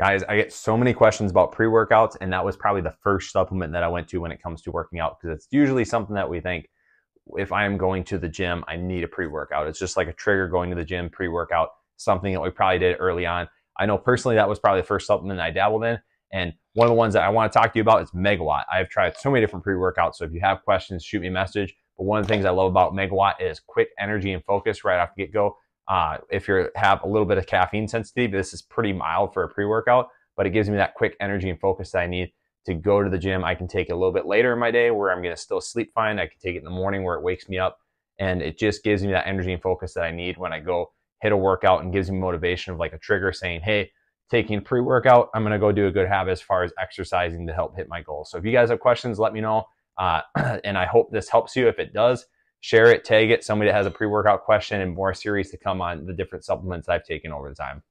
Guys, I get so many questions about pre workouts, and that was probably the first supplement that I went to when it comes to working out because it's usually something that we think if I am going to the gym, I need a pre workout. It's just like a trigger going to the gym, pre workout, something that we probably did early on. I know personally that was probably the first supplement I dabbled in. And one of the ones that I want to talk to you about is Megawatt. I've tried so many different pre workouts. So if you have questions, shoot me a message. But one of the things I love about Megawatt is quick energy and focus right off the get go. Uh, if you have a little bit of caffeine sensitivity, this is pretty mild for a pre workout, but it gives me that quick energy and focus that I need to go to the gym. I can take it a little bit later in my day where I'm going to still sleep fine. I can take it in the morning where it wakes me up. And it just gives me that energy and focus that I need when I go hit a workout and gives me motivation of like a trigger saying, hey, taking pre workout, I'm going to go do a good habit as far as exercising to help hit my goals. So if you guys have questions, let me know. Uh, and I hope this helps you. If it does, share it, tag it, somebody that has a pre workout question, and more series to come on the different supplements I've taken over the time.